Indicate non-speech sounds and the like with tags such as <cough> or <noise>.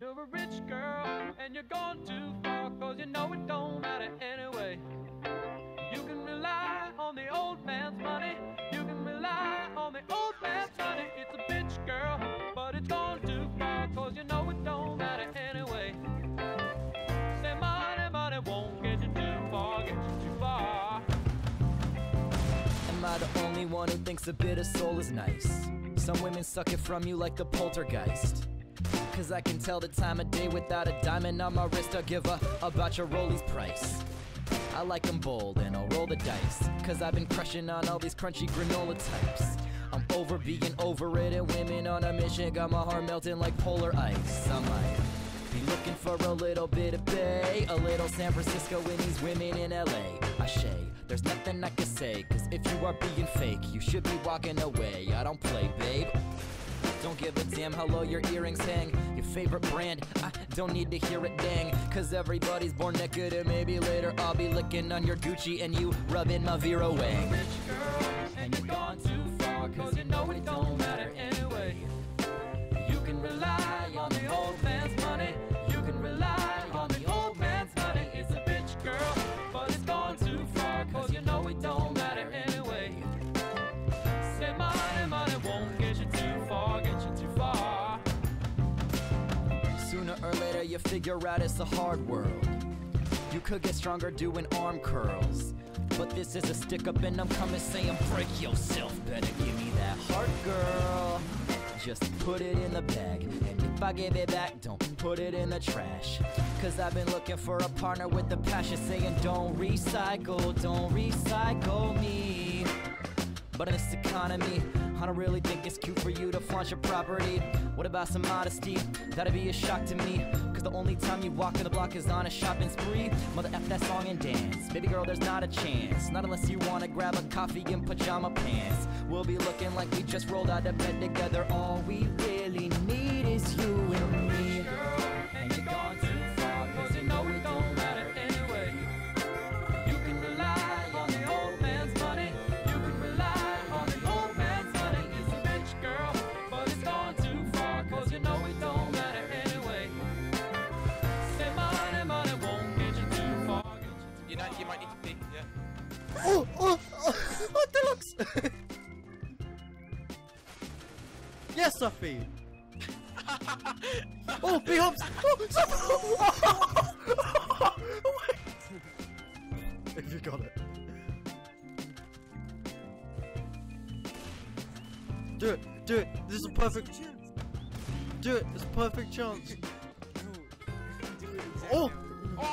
You're a rich girl and you're gone too far cause you know it don't matter anyway. You can rely on the old man's money. You can rely on the old man's money. It's a bitch girl, but it's gone too far cause you know it don't matter anyway. Say money, money won't get you too far, get you too far. Am I the only one who thinks a bit of soul is nice? Some women suck it from you like the poltergeist. Cause I can tell the time of day without a diamond on my wrist. I'll give a about your Rollies price. I like 'em bold and I'll roll the dice. Cause I've been crushing on all these crunchy granola types. I'm over being over it and women on a mission. Got my heart melting like polar ice. I might be looking for a little bit of Bay, a little San Francisco in these women in LA. I there's nothing I can say. Cause if you are being fake, you should be walking away. I don't play, babe. Give a damn how low your earrings hang. Your favorite brand, I don't need to hear it dang. Cause everybody's born naked, and maybe later I'll be licking on your Gucci and you rubbing my Vera Wang. You figure out it's a hard world. You could get stronger doing arm curls. But this is a stick up, and I'm coming saying, break yourself. Better give me that heart, girl. Just put it in the bag. And if I give it back, don't put it in the trash. Cause I've been looking for a partner with the passion saying, don't recycle, don't recycle me. But in this economy, I don't really think it's cute for you to flaunt your property. What about some modesty? That'd be a shock to me. Cause the only time you walk in the block is on a shopping spree. Mother F that song and dance. Baby girl, there's not a chance. Not unless you wanna grab a coffee in pajama pants. We'll be looking like we just rolled out of bed together. All we yes, <laughs> oh, B hops! Oh, Safi! <laughs> if oh, <laughs> you got it. Do it, do it. This is a perfect. Chance! Do it. It's a perfect chance. Oh, Oh!